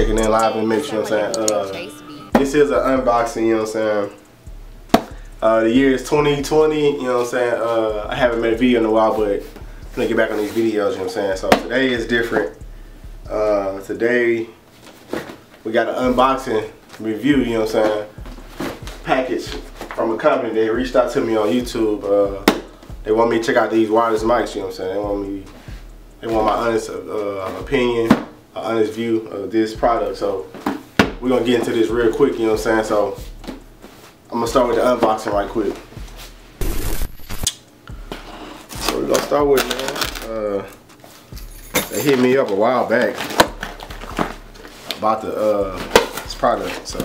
checking in live and mix, you know what I'm saying? Uh, this is an unboxing, you know what I'm saying? Uh, the year is 2020, you know what I'm saying? Uh, I haven't made a video in a while, but I'm gonna get back on these videos, you know what I'm saying? So today is different. Uh, today, we got an unboxing review, you know what I'm saying? Package from a company. They reached out to me on YouTube. Uh, they want me to check out these wireless mics, you know what I'm saying? They want me they want my honest uh, opinion, an honest view of this product. So we're gonna get into this real quick, you know what I'm saying? So I'm gonna start with the unboxing right quick. So we're gonna start with, man, uh, they hit me up a while back about the, uh, this product, so.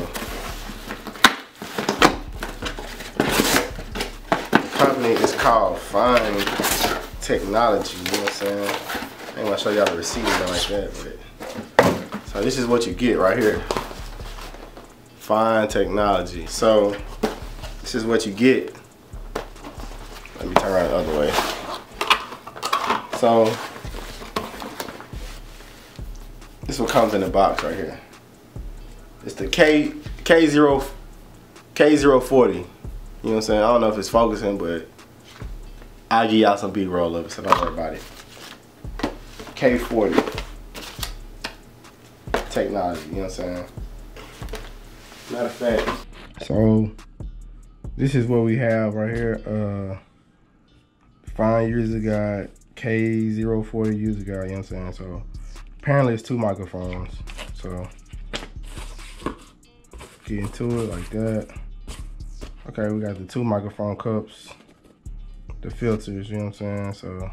The company is called Fifine Technology, you know what I'm saying? I ain't gonna show y'all the receipt like that, but so this is what you get right here. Fifine technology. So this is what you get. Let me turn around the other way. So this what comes in the box right here. It's the K K0 K040. You know what I'm saying? I don't know if it's focusing, but I'll give y'all some B-roll of it, so don't worry about it. K40 technology, you know what I'm saying? Matter of fact. So this is what we have right here. Uh Fifine user guide, K040 user guide, you know what I'm saying? So apparently it's two microphones. So get into it like that. Okay, we got the two microphone cups, the filters, you know what I'm saying? So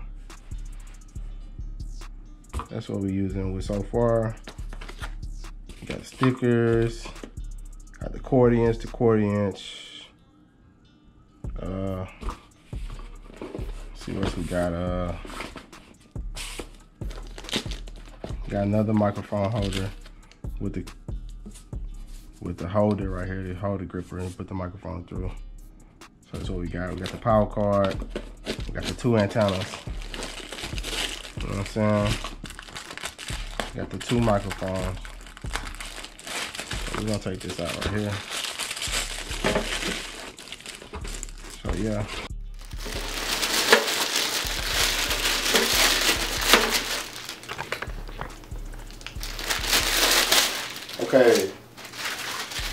that's what we're using with so far. Got stickers, got the accordions, the quarter inch. Uh, see what we got. Uh, got another microphone holder with the with the holder right here, to hold the holder gripper, and put the microphone through. So that's what we got. We got the power cord. We got the two antennas. You know what I'm saying? Got the two microphones. We're gonna take this out right here. So yeah. Okay.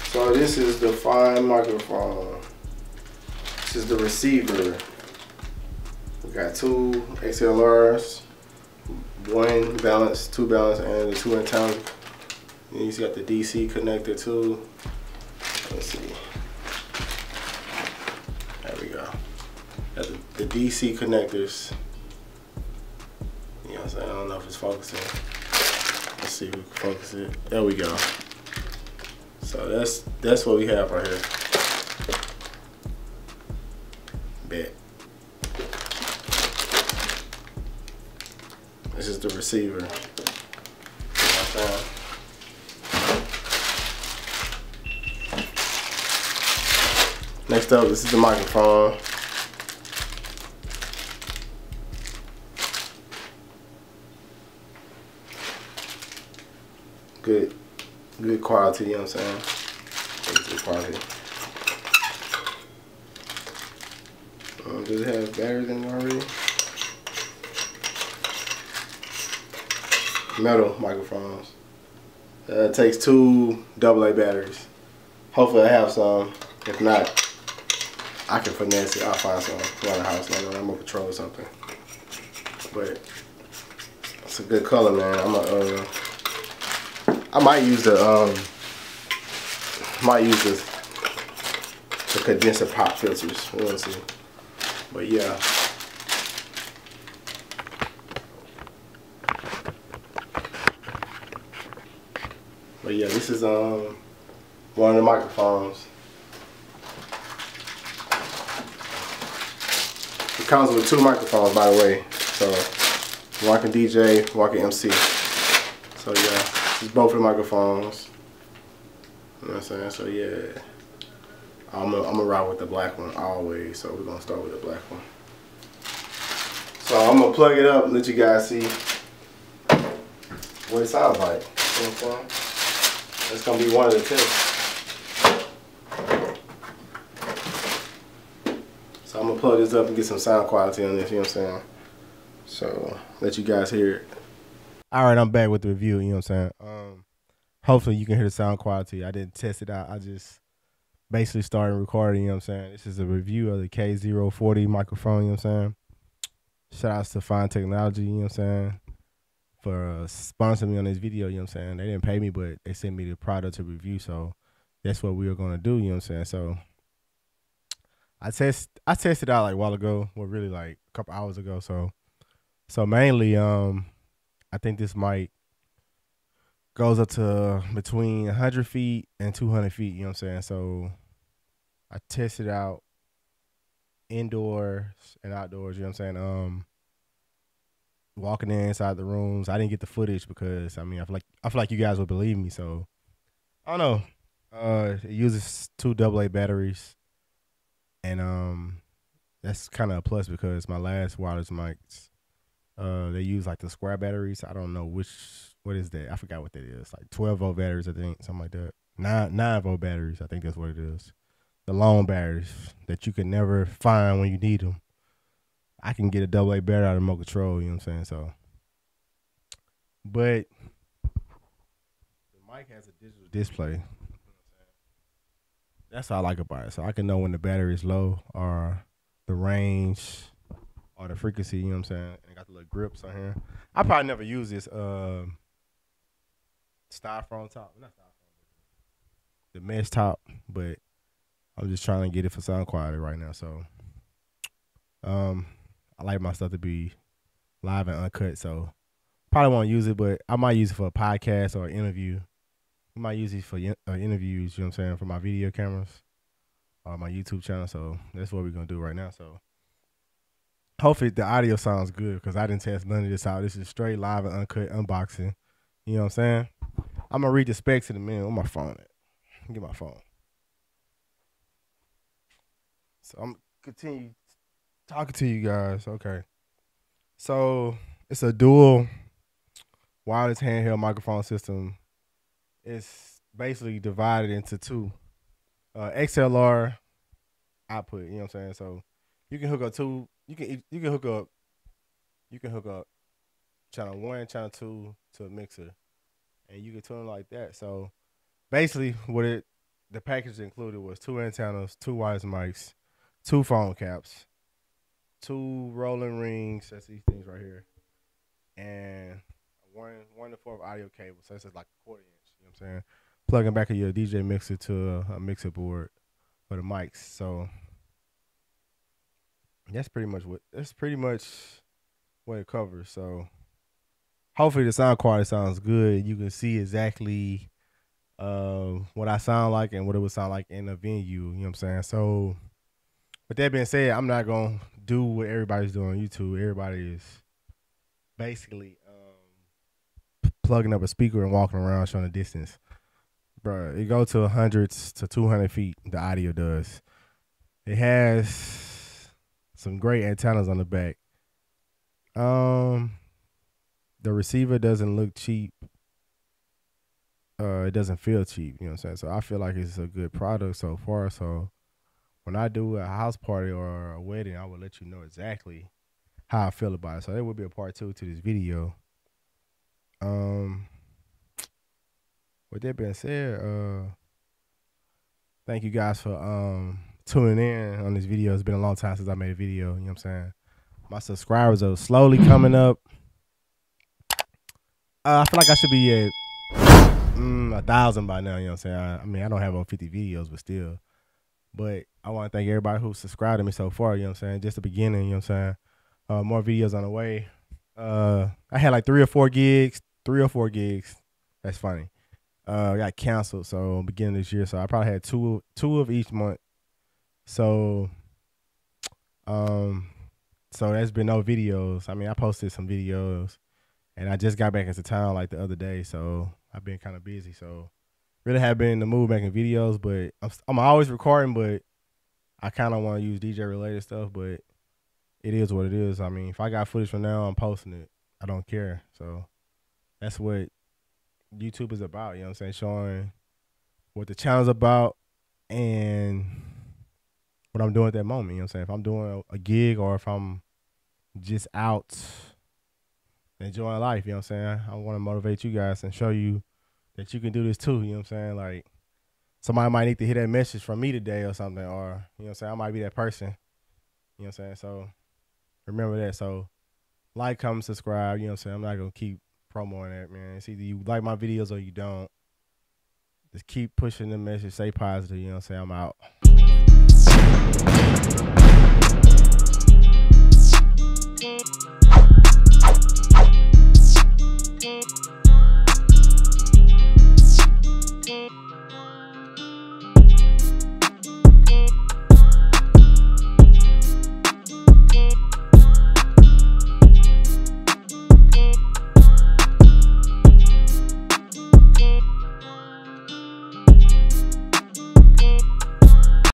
So this is the Fifine microphone. This is the receiver. We got two XLRs one balance, two balance, and the two antennas. And you got the DC connector too. Let's see. There we go. Got the, the DC connectors. You know what I'm saying? I don't know if it's focusing. Let's see if we can focus it. There we go. So that's that's what we have right here. Bet. This is the receiver. Next up, this is the microphone. Good, good quality, you know what I'm saying? Good quality. Um, does it have batteries in it already? metal microphones. Uh, it takes two AA batteries. Hopefully I have some. If not, I can finesse it. I'll find some around the house later. I'm gonna patrol something. But it's a good color, man. I'm a, uh, I might use the um, might use the the condenser pop filters. We'll see. But yeah. But yeah, this is um one of the microphones. It comes with two microphones, by the way. So one can DJ, one can MC. So yeah, is both the microphones. You know what I'm saying? So yeah, I'm gonna, I'm ride with the black one always. So we're gonna start with the black one. So I'm gonna plug it up, and let you guys see. what it sounds like. You know what I'm saying? That's gonna be one of the tests. So I'm gonna plug this up and get some sound quality on this, you know what I'm saying? So let you guys hear it. All right, I'm back with the review, you know what I'm saying? Um hopefully you can hear the sound quality. I didn't test it out. I just basically started recording, you know what I'm saying? This is a review of the K040 microphone, you know what I'm saying? Shout outs to Fifine Technology, you know what I'm saying? For uh, sponsoring me on this video, you know what I'm saying? They didn't pay me, but they sent me the product to review, so that's what we are gonna do, you know what I'm saying? So I test I tested out like a while ago, well really like a couple hours ago. So so mainly um I think this mic goes up to between 100 feet and 200 feet, you know what I'm saying? So I tested out indoors and outdoors, you know what I'm saying? Um walking in inside the rooms. I didn't get the footage because I mean I feel like I feel like you guys would believe me, so I don't know. Uh it uses two AA batteries and um, that's kind of a plus because my last wireless mics, uh, they use like the square batteries. I don't know which what is that. I forgot what that is. Like twelve volt batteries, I think, something like that. Nine nine volt batteries, I think that's what it is. The long batteries that you can never find when you need them. I can get a double A battery out of remote control. You know what I'm saying? So, but the mic has a digital display, that's all I like about it. So I can know when the battery is low or the range or the frequency, you know what I'm saying? And it got the little grips on here. I probably never use this uh, styrofoam top. Not styrofoam, the mesh top, but I'm just trying to get it for sound quality right now. So um I like my stuff to be live and uncut, so probably won't use it, but I might use it for a podcast or an interview I might use these for uh, interviews, you know what I'm saying, for my video cameras or my YouTube channel. So that's what we're going to do right now. So hopefully the audio sounds good because I didn't test none of this out. This is straight live and uncut unboxing. You know what I'm saying? I'm to read the specs in a minute. on my phone at? Get my phone. So I'm continue talking to you guys. Okay. So it's a dual wireless handheld microphone system it's basically divided into two. Uh, XLR output, you know what I'm saying? So you can hook up two you can you can hook up you can hook up channel one, channel two to a mixer. And you can tune like that. So basically what it the package included was two antennas, two wireless mics, two phone caps, two rolling rings, that's these things right here, and one one to four audio cable. So it's like accordion know what I'm saying? Plugging back your DJ mixer to a, a mixer board for the mics. So that's pretty much what that's pretty much what it covers. So hopefully the sound quality sounds good. You can see exactly uh, what I sound like and what it would sound like in a venue. You know what I'm saying? So with that being said, I'm not gonna do what everybody's doing on YouTube. Everybody is basically plugging up a speaker and walking around showing the distance. Bro, it go to hundreds to 200 feet, the audio does. It has some great antennas on the back. Um, the receiver doesn't look cheap. Uh, it doesn't feel cheap, you know what I'm saying? So I feel like it's a good product so far. So when I do a house party or a wedding, I will let you know exactly how I feel about it. So there will be a part two to this video. Um, with that being said, uh, thank you guys for um tuning in on this video. It's been a long time since I made a video. You know what I'm saying? My subscribers are slowly coming up. Uh, I feel like I should be at mm, a thousand by now. You know what I'm saying? I, I mean, I don't have over 50 videos, but still. But I want to thank everybody who subscribed to me so far. You know what I'm saying? Just the beginning. You know what I'm saying? Uh, more videos on the way. Uh, I had like three or four gigs, three or four gigs. That's funny. Uh, got canceled. So beginning this year, so I probably had two two of each month. So, um, so there's been no videos. I mean, I posted some videos, and I just got back into town like the other day, so I've been kind of busy. So, really have been in the mood making videos, but I'm I'm always recording, but I kind of want to use DJ related stuff, but it is what it is. I mean, if I got footage from now, I'm posting it. I don't care. So that's what YouTube is about. You know what I'm saying? Showing what the channel's about and what I'm doing at that moment. You know what I'm saying? If I'm doing a gig or if I'm just out enjoying life, you know what I'm saying? I want to motivate you guys and show you that you can do this too. You know what I'm saying? Like somebody might need to hear that message from me today or something, or you know what I'm saying? I might be that person. You know what I'm saying? So remember that. So like, comment, subscribe. You know what I'm saying? I'm not gonna keep promoting that, man. It's either you like my videos or you don't. Just keep pushing the message. Stay positive. You know what I'm saying? I'm out.